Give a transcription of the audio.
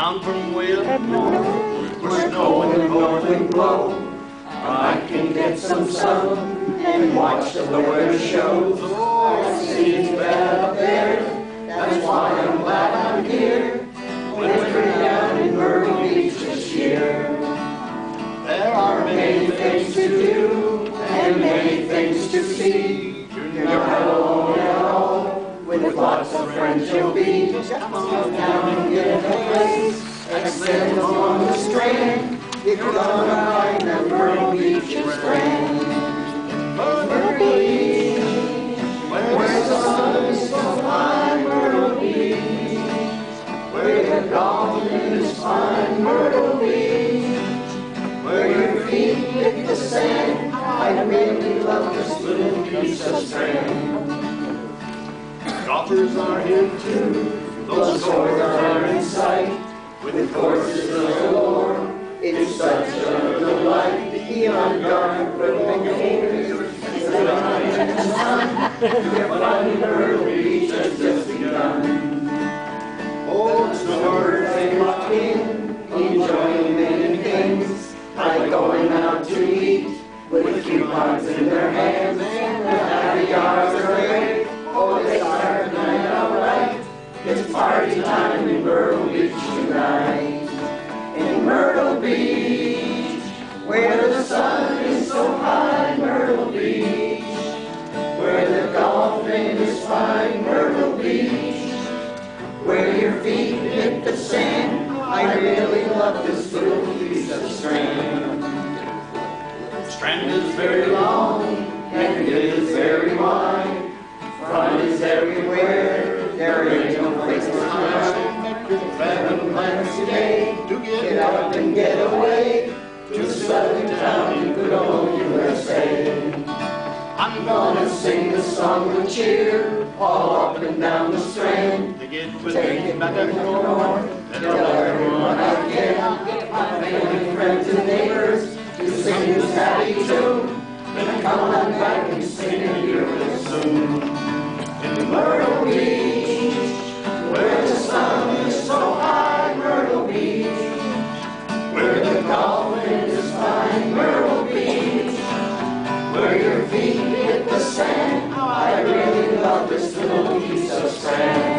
bound from north, where snow and wind blow. I can get some sun and watch the weather show. I see it's bad up there, that's why I'm glad I'm here. Winter down in Myrtle Beach this year. There are many things to do lots of friends you'll be. Come on down and get a place. Extend on the strand. You're gonna find that Myrtle Beach is grand. Myrtle Beach, where the sun is so Myrtle Beach. Where the golfing is fine, Myrtle Beach. Where your feet hit the sand, I really love this little piece of strand. Golfers are here too, those scores are in sight, with courses galore. It's such a delight. Be on guard for the the night in the sun, your fun Beach has just begun. Old snowbirds they lock in, enjoying many things, like going out to eat, with coupons in their hands, and the happy hours are great. Oh, they start party time in Myrtle Beach tonight. In Myrtle Beach, where the sun is so high, Myrtle Beach. Where the golfing is fine, Myrtle Beach. Where your feet hit the sand, I really love this little piece of strand. Strand is very long, and it is up and get away to southern town in good old USA. I'm gonna sing the song of cheer all up and down the strand. Get Take it back and tell everyone I can, my family, friends, and neighbors, to sing this happy tune. And come on back and sing it here real soon. feet hit the sand. I really love this little piece of sand.